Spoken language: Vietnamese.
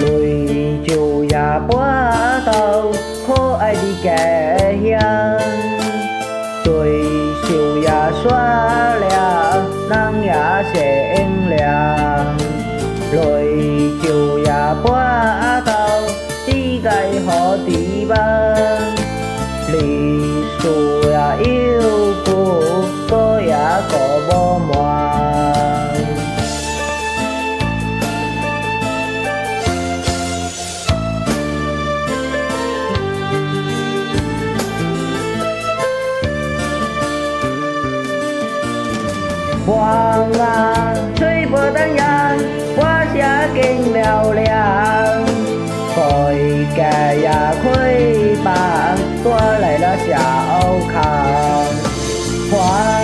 người chiều già quá tao khó ai đi kẻ hiền. Tuổi chiều già xóa lẻ, nắng nhà sẽ em lẻ rồi chiều già quá tao đi gầy họ tí ba. Lì xùa 黄啊，水波荡漾，华夏更嘹亮。开街呀，开板，端来了小康。黄。